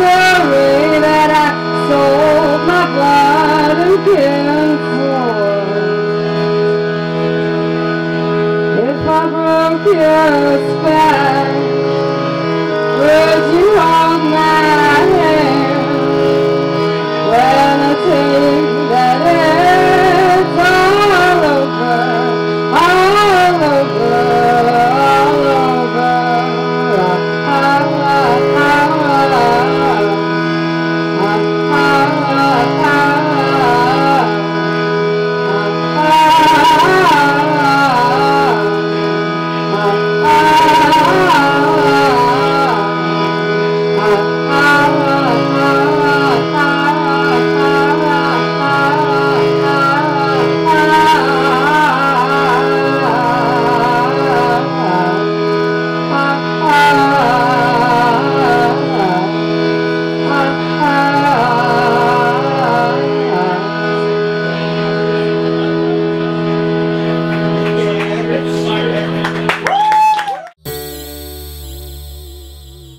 misery that I sold my blood and for. If I broke